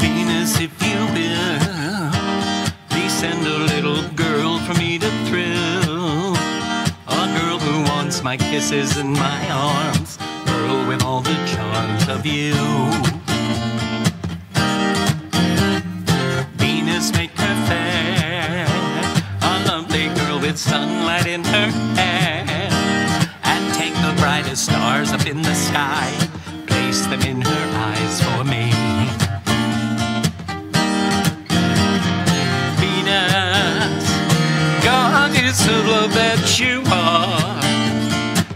Venus, if you will, please send a little girl for me to thrill. A girl who wants my kisses and my arms, girl with all the charms of you. Venus, make her fair, a lovely girl with sunlight in her hair. And take the brightest stars up in the sky, place them in her eyes for me. God is the love that you are.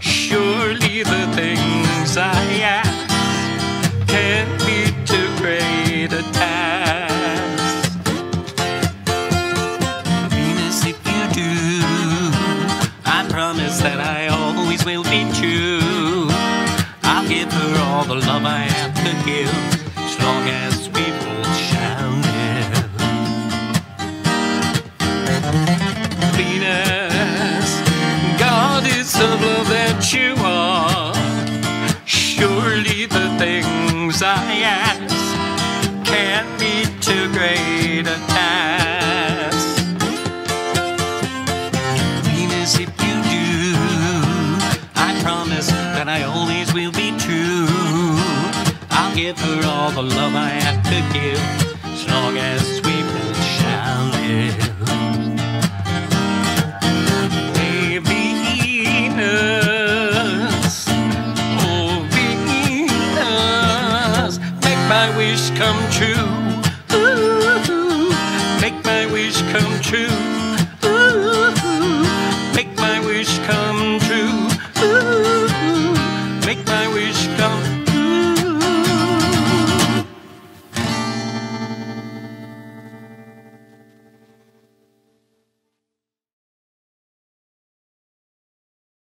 Surely the things I ask can't be too great a task. Venus, if you do, I promise that I always will be true. I'll give her all the love I have to give, as long as we too great a task. Venus, if you do, I promise that I always will be true. I'll give her all the love I have to give, as long as we both shall live. Oh my wish come true. Make my wish come true.